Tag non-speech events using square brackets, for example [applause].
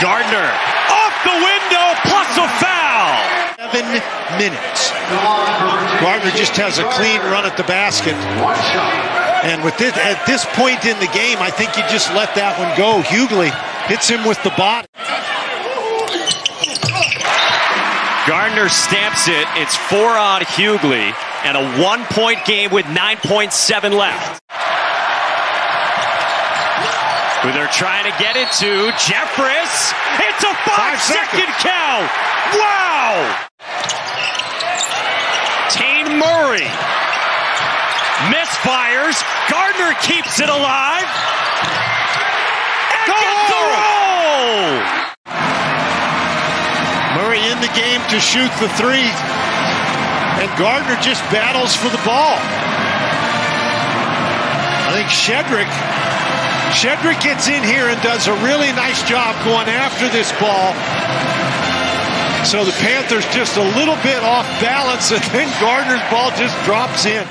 Gardner off the window plus a foul. Seven minutes. Gardner just has a clean run at the basket. And with this, at this point in the game, I think you just let that one go. Hugley hits him with the bot. Gardner stamps it. It's four on Hugley and a one point game with 9.7 left. Who they're trying to get it to. Jeffress. It's a five, Five second seconds. count. Wow. Tane Murray. Misfires. Gardner keeps it alive. And gets the roll. Murray in the game to shoot the three. And Gardner just battles for the ball. I think Shedrick Shedrick gets in here and does a really nice job going after this ball. So the Panthers just a little bit off balance, [laughs] and then Gardner's ball just drops in.